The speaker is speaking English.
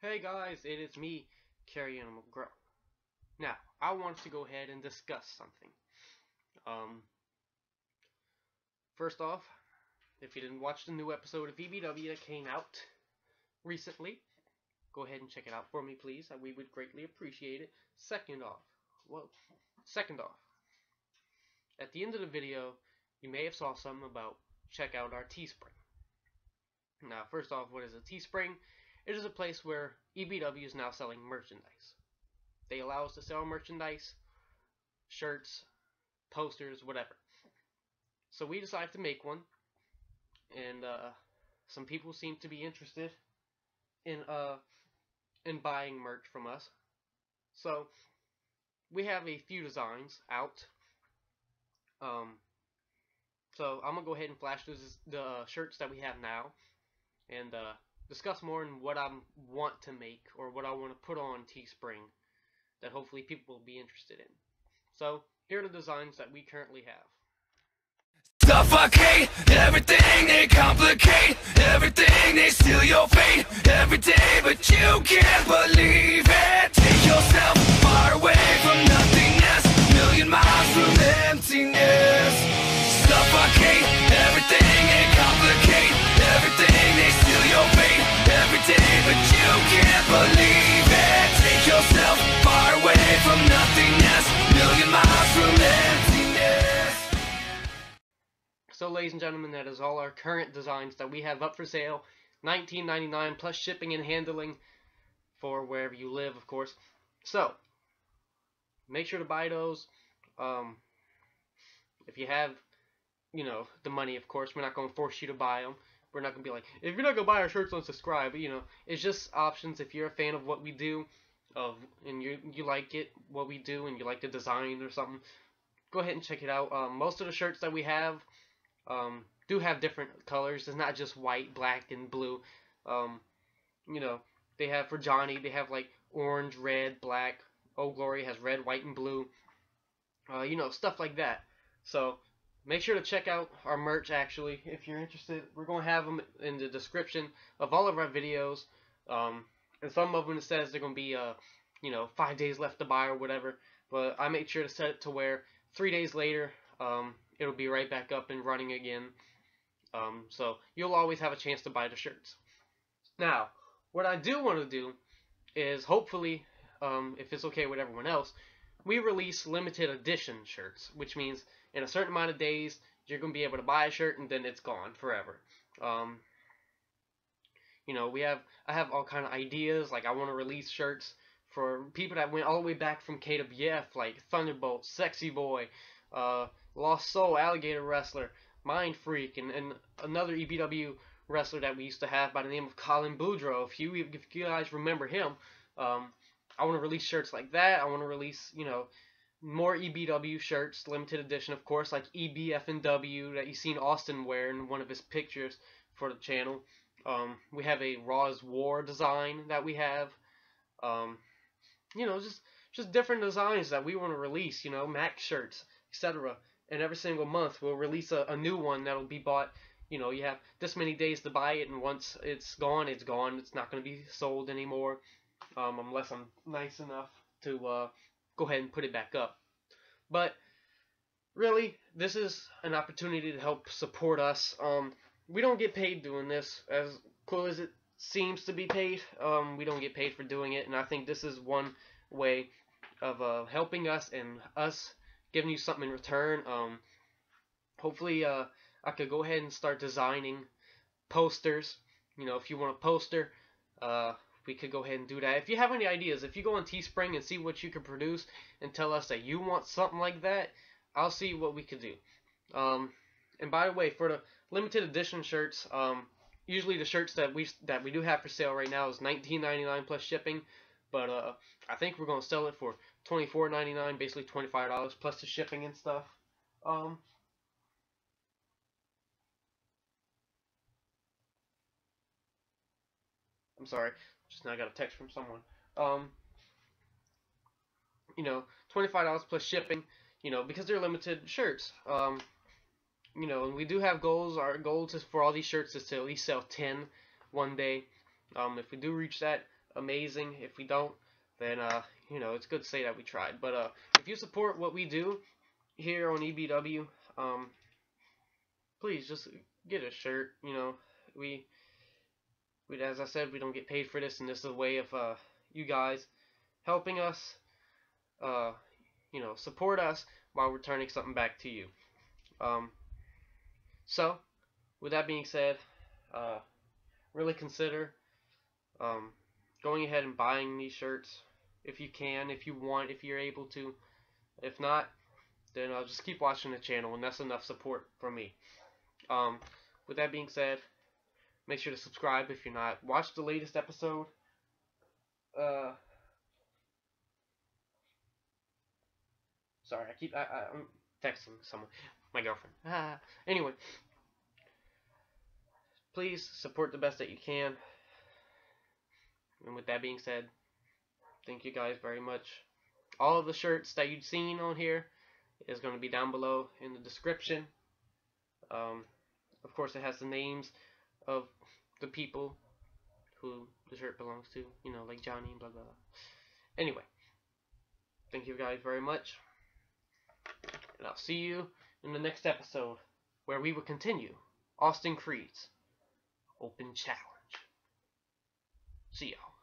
Hey guys, it is me, Kerry Animal Gros. Now, I want to go ahead and discuss something. Um, first off, if you didn't watch the new episode of EBW that came out recently, go ahead and check it out for me, please. We would greatly appreciate it. Second off, well, second off, at the end of the video, you may have saw something about check out our Teespring. Now, first off, what is a Teespring? It is a place where EBW is now selling merchandise. They allow us to sell merchandise, shirts, posters, whatever. So we decided to make one, and uh, some people seem to be interested in uh, in buying merch from us. So we have a few designs out. Um, so I'm gonna go ahead and flash the shirts that we have now, and uh, discuss more on what I want to make or what I want to put on Teespring that hopefully people will be interested in. So here are the designs that we currently have. Suffocate everything they complicate, everything they steal your fate every day, but you can't believe it. Take yourself So ladies and gentlemen, that is all our current designs that we have up for sale. 19.99 plus shipping and handling for wherever you live, of course. So make sure to buy those. Um, if you have, you know, the money, of course, we're not going to force you to buy them. We're not going to be like, if you're not going to buy our shirts, unsubscribe. You know, it's just options. If you're a fan of what we do, of and you you like it, what we do, and you like the design or something, go ahead and check it out. Um, most of the shirts that we have um, do have different colors. It's not just white, black, and blue. Um, you know, they have for Johnny, they have like orange, red, black. Oh Glory has red, white, and blue. Uh, you know, stuff like that. So make sure to check out our merch. Actually, if you're interested, we're gonna have them in the description of all of our videos. Um, and some of them it says they're gonna be uh, you know, five days left to buy or whatever. But I made sure to set it to where three days later, um, it'll be right back up and running again. Um, so you'll always have a chance to buy the shirts. Now, what I do want to do is hopefully, um, if it's okay with everyone else, we release limited edition shirts, which means in a certain amount of days you're gonna be able to buy a shirt and then it's gone forever. Um, you know, we have I have all kind of ideas. Like I want to release shirts for people that went all the way back from KWF, like Thunderbolt, Sexy Boy, uh, Lost Soul, Alligator Wrestler, Mind Freak, and, and another EBW wrestler that we used to have by the name of Colin Boudreaux. If you if you guys remember him, um, I want to release shirts like that. I want to release you know more EBW shirts, limited edition, of course, like EBF&W that you seen Austin wear in one of his pictures for the channel. Um, we have a Raw's War design that we have. Um, you know, just just different designs that we want to release. You know, Mac shirts, etc. And every single month we'll release a, a new one that'll be bought. You know, you have this many days to buy it, and once it's gone, it's gone. It's not going to be sold anymore, um, unless I'm nice enough to uh, go ahead and put it back up. But really, this is an opportunity to help support us. Um, we don't get paid doing this, as cool as it seems to be paid. Um, we don't get paid for doing it, and I think this is one way of uh, helping us and us giving you something in return. Um, hopefully, uh, I could go ahead and start designing posters. You know, if you want a poster, uh, we could go ahead and do that. If you have any ideas, if you go on Teespring and see what you can produce and tell us that you want something like that, I'll see what we could do. Um, and by the way, for the limited edition shirts, um, usually the shirts that we that we do have for sale right now is $19.99 plus shipping, but uh, I think we're gonna sell it for $24.99, basically $25 plus the shipping and stuff. Um, I'm sorry, just now I got a text from someone. Um, you know, $25 plus shipping, you know, because they're limited shirts. Um, you know, and we do have goals. Our goal is for all these shirts is to at least sell 10 one day. Um, if we do reach that, amazing. If we don't, then uh, you know, it's good to say that we tried. But uh, if you support what we do here on EBW, um, please just get a shirt. You know, we, we as I said, we don't get paid for this, and this is a way of uh, you guys helping us, uh, you know, support us while returning something back to you. Um, so, with that being said, uh, really consider um, going ahead and buying these shirts if you can, if you want, if you're able to. If not, then I'll just keep watching the channel, and that's enough support for me. Um, with that being said, make sure to subscribe if you're not. Watch the latest episode. Uh, sorry, I keep I, I'm texting someone, my girlfriend. Anyway, please support the best that you can. And with that being said, thank you guys very much. All of the shirts that you've seen on here is going to be down below in the description. Um, of course, it has the names of the people who the shirt belongs to, you know, like Johnny and blah blah. Anyway, thank you guys very much, and I'll see you in the next episode where we will continue Austin Creed's Open Challenge. See y'all.